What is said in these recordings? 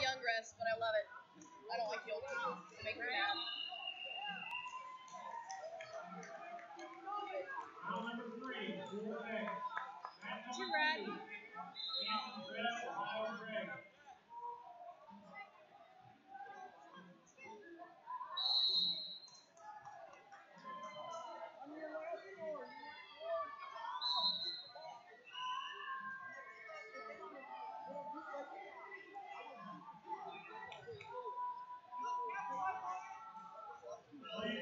young but I love it. I don't like guilt. It makes me mad. Number three,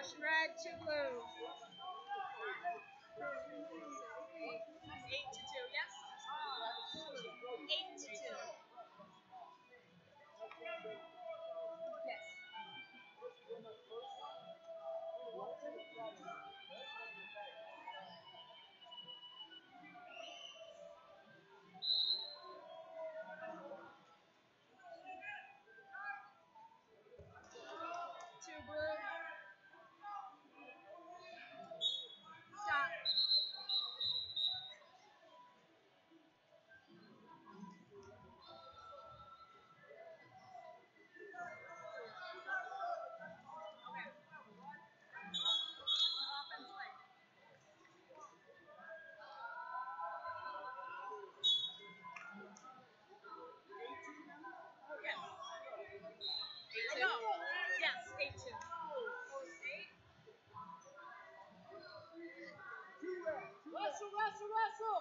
Josh Ragtula. Russell, Russell, Russell.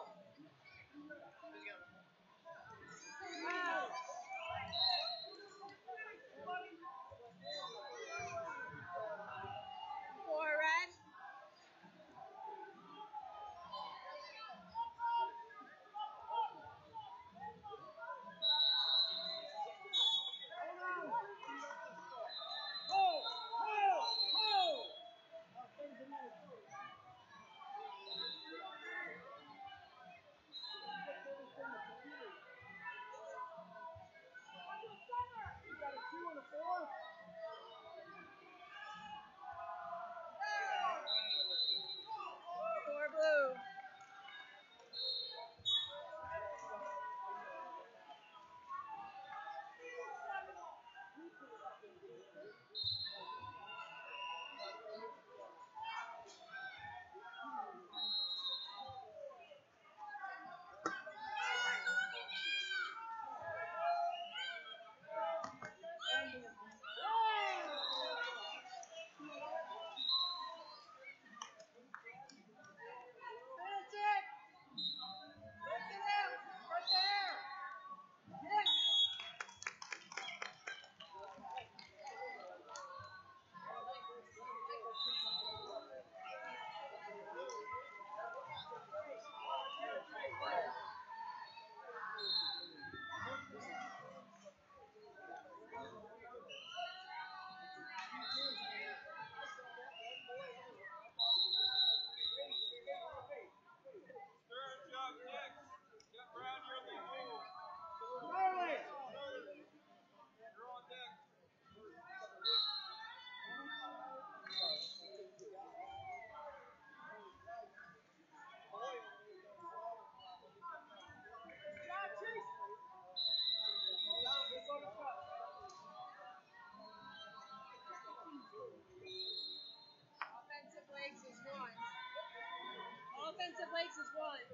Lakes' wallet.